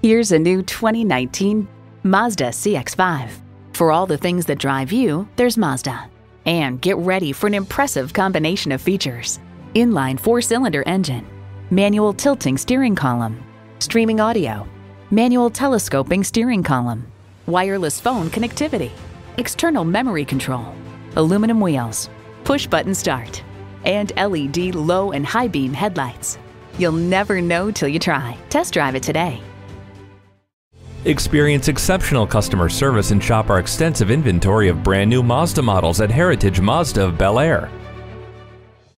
Here's a new 2019 Mazda CX-5. For all the things that drive you, there's Mazda. And get ready for an impressive combination of features. Inline four-cylinder engine, manual tilting steering column, streaming audio, manual telescoping steering column, wireless phone connectivity, external memory control, aluminum wheels, push-button start, and LED low and high beam headlights. You'll never know till you try. Test drive it today. Experience exceptional customer service and shop our extensive inventory of brand new Mazda models at Heritage Mazda of Bel Air.